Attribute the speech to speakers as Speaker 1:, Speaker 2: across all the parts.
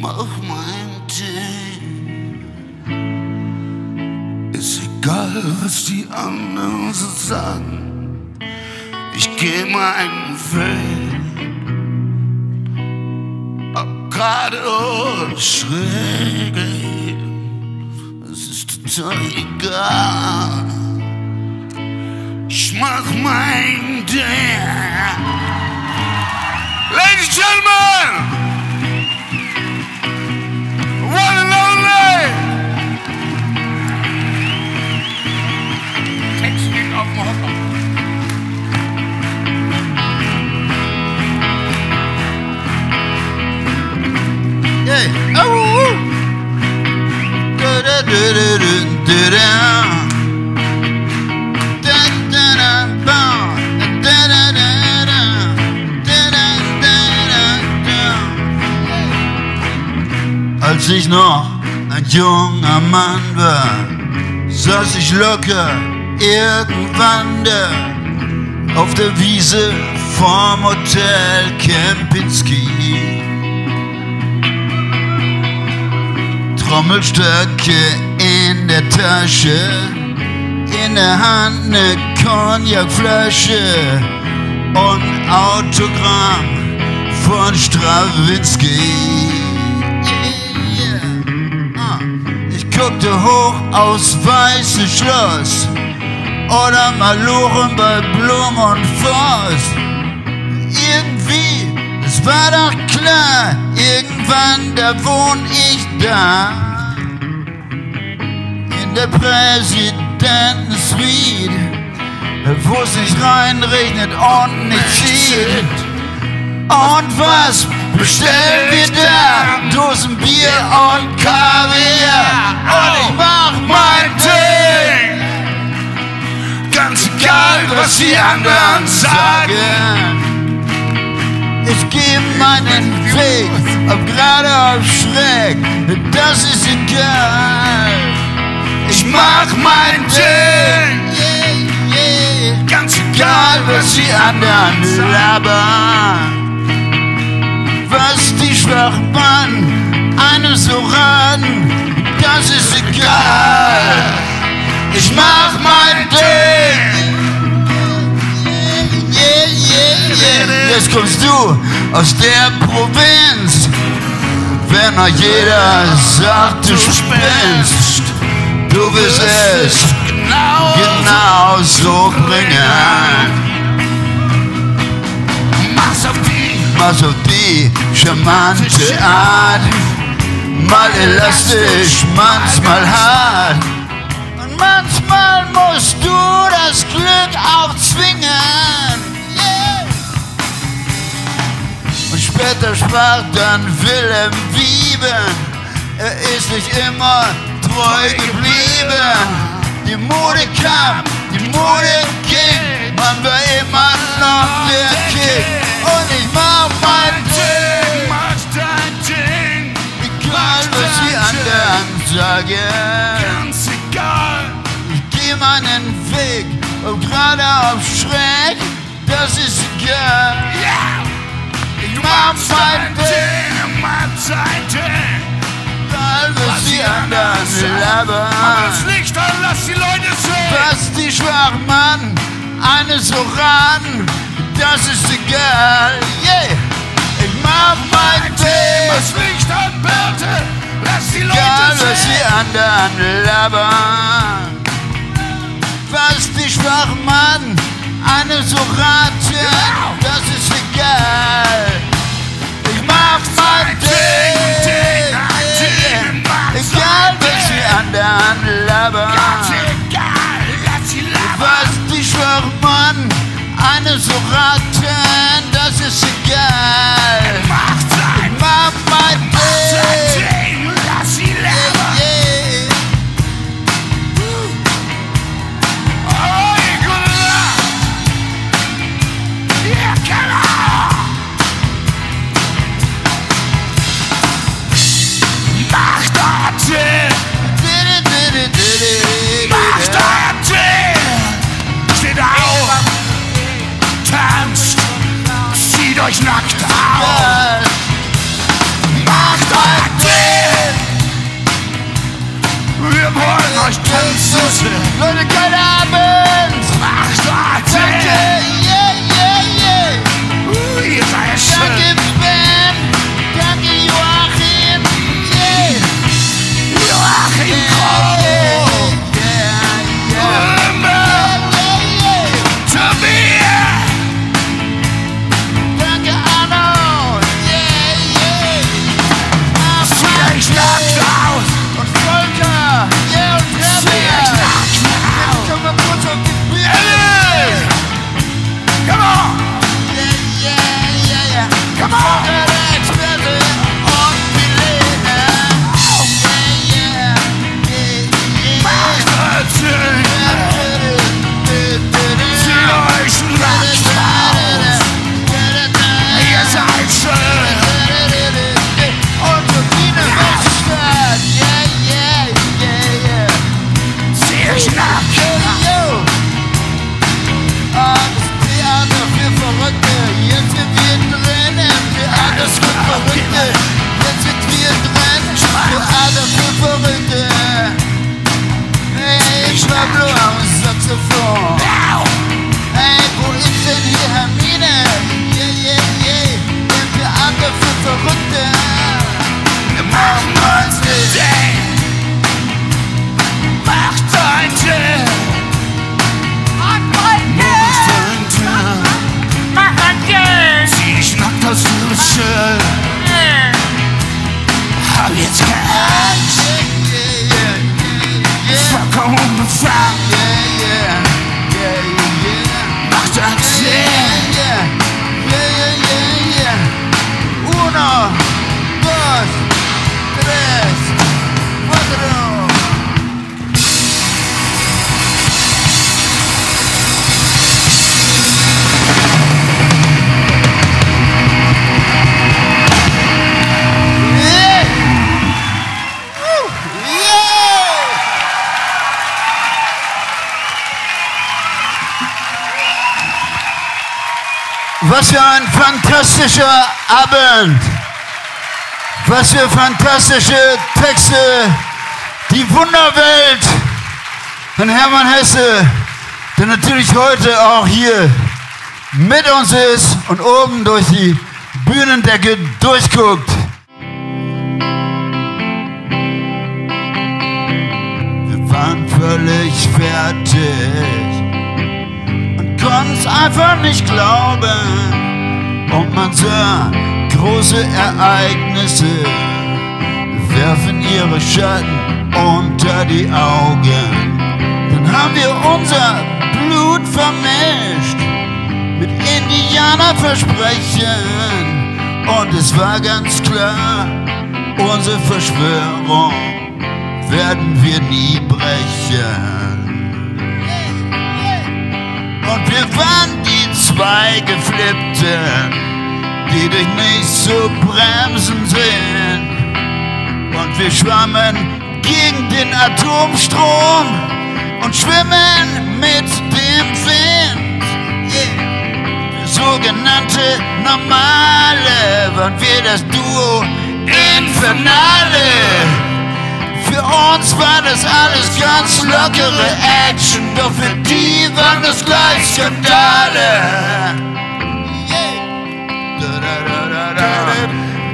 Speaker 1: mach mein Ding. Ist egal, was die anderen so sagen. Ich geh meinen Weg. Ob gerade oder schräg, es ist total egal. Ich mach mein Ding. Ladies and gentlemen,
Speaker 2: Als ich noch ein junger Mann war, saß ich locker irgendwann da auf der Wiese vorm Hotel Kempinski. Trommelstöcke in der Tasche, in der Hand ne Cognacflasche und Autogramm von Strawinski. Ah, Ich guckte hoch aufs weiße Schloss oder Malochen bei Blum und Voss. Irgendwie, es war doch klar, irgendwann, da wohn ich da. In der Präsidenten-Suite, wo es nicht reinregnet und nicht zieht. Und was bestellen wir da? Dosen Bier und Kaviar. Und ich mach mein Ding.
Speaker 1: Ganz egal, was die anderen sagen.
Speaker 2: Ich geh meinen Weg, ob gerade ob schräg, das ist egal.
Speaker 1: Ich mach mein Ding. Ganz
Speaker 2: Egal, was die anderen labern. Was die Schwachmann einem so raten, das ist egal. Ich mach mein Ding. Jetzt kommst du aus der Provinz. Wenn noch jeder sagt, du spinnst, du wirst es
Speaker 1: genau,
Speaker 2: genau so bringen.
Speaker 1: Mach's auf die
Speaker 2: Mach's auf die charmante Art. Mal elastisch, manchmal hart. Und manchmal musst du das Glück auch zwingen. Sprach dann Wilhelm Wieben. Er ist nicht immer treu geblieben. Die Mode kam, die Mode ging. Man war immer noch der King. Und ich mach mein Ding.
Speaker 1: Mach dein Ding.
Speaker 2: Egal was die anderen sagen.
Speaker 1: Ganz egal.
Speaker 2: Ich geh meinen Weg, ob gerade auf schräg, das ist egal. Mach.
Speaker 1: Mach dein Ding.
Speaker 2: egal was die anderen
Speaker 1: Mach
Speaker 2: labern.
Speaker 1: das Licht an, lass die Leute sehen.
Speaker 2: Was die Schwachmann eines so raten, das ist egal. Yeah. Ich mach mein
Speaker 1: Das
Speaker 2: Ding,
Speaker 1: Licht an, Bärte. Lass die
Speaker 2: egal
Speaker 1: Leute
Speaker 2: was die
Speaker 1: sehen.
Speaker 2: anderen labern. Was die Schwachmann einem so raten, Schwachmann einem so raten, das ist egal.
Speaker 1: Mach knackt auf. Macht euch
Speaker 2: den. Wir
Speaker 1: wollen
Speaker 2: euch tanzen sehen. Leute,
Speaker 1: Vollkommen befreit.
Speaker 2: Yeah, yeah, yeah, yeah.
Speaker 1: Macht ein Day.
Speaker 2: Was für ein fantastischer Abend! Was für fantastische Texte! Die Wunderwelt von Hermann Hesse, der natürlich heute auch hier mit uns ist und oben durch die Bühnendecke durchguckt. Wir waren völlig fertig konnten's einfach nicht glauben. Und man sah große Ereignisse werfen ihre Schatten unter die Augen. Dann haben wir unser Blut vermischt mit Indianerversprechen. Und es war ganz klar, unsere Verschwörung werden wir nie brechen. Und wir waren die zwei Geflippten, die durch nichts zu bremsen sind. Und wir schwammen gegen den Atomstrom und schwimmen mit dem Wind. Yeah. Wir sogenannte Normale waren wir das Duo Infernale. Für uns war das alles ganz lockere Action, doch für die waren das gleich Skandale.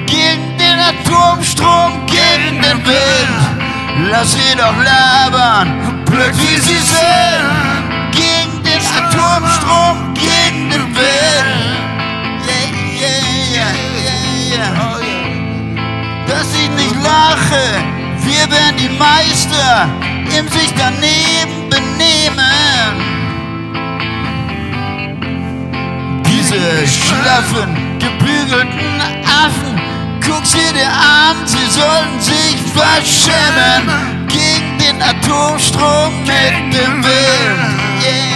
Speaker 2: Gegen den Atomstrom, gegen den Wind, lass sie doch labern, blöd wie sie sind. Gegen den Atomstrom, gegen den Wind. Yeah. Dass ich nicht lache, wir wären die Meister im sich daneben benehmen. Diese schlaffen, gebügelten Affen, guck sie dir an, sie sollen sich verschämen gegen den Atomstrom mit dem Wind. Yeah.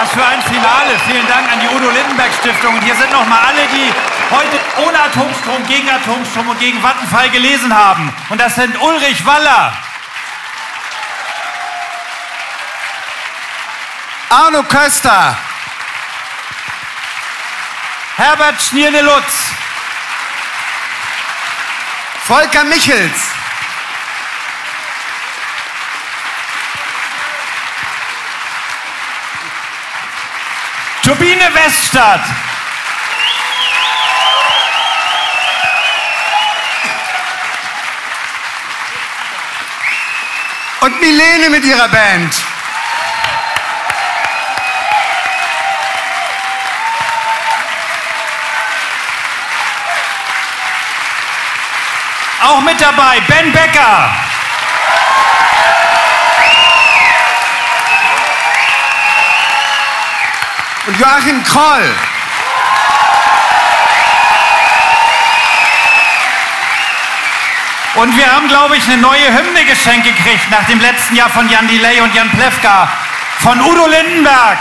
Speaker 3: Was für ein Finale. Vielen Dank an die Udo Lindenberg Stiftung. Und hier sind nochmal alle, die heute ohne Atomstrom, gegen Atomstrom und gegen Vattenfall gelesen haben. Und das sind Ulrich Waller,
Speaker 4: Arno Köster,
Speaker 3: Herbert Schnierle-Lutz,
Speaker 4: Volker Michels,
Speaker 3: Turbine Weststadt,
Speaker 4: und Milene mit ihrer Band.
Speaker 3: auch mit dabei Ben Becker,
Speaker 4: Und Joachim Kroll.
Speaker 3: Und wir haben, glaube ich, eine neue Hymne geschenkt gekriegt nach dem letzten Jahr von Jan Delay und Jan Plewka. Von Udo Lindenberg.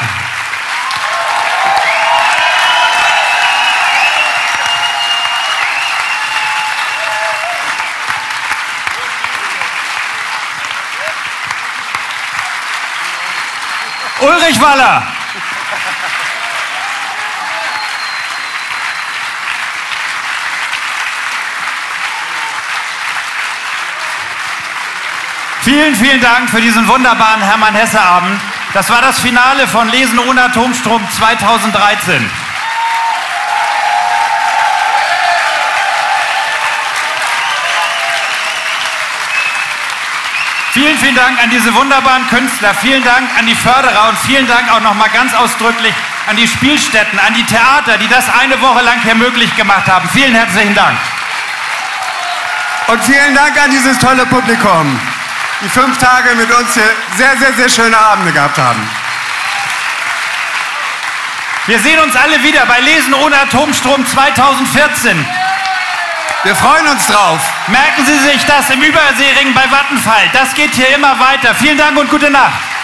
Speaker 3: Ulrich Waller. Vielen, vielen Dank für diesen wunderbaren Hermann Hesse Abend. Das war das Finale von Lesen ohne Atomstrom 2013. Vielen, vielen Dank an diese wunderbaren Künstler, vielen Dank an die Förderer und vielen Dank auch nochmal ganz ausdrücklich an die Spielstätten, an die Theater, die das eine Woche lang hier möglich gemacht haben. Vielen herzlichen Dank.
Speaker 4: Und vielen Dank an dieses tolle Publikum, die fünf Tage mit uns hier sehr, sehr, sehr schöne Abende gehabt haben.
Speaker 3: Wir sehen uns alle wieder bei Lesen ohne Atomstrom 2014.
Speaker 4: Wir freuen uns drauf.
Speaker 3: Merken Sie sich das im Überseering bei Vattenfall. Das geht hier immer weiter. Vielen Dank und gute Nacht.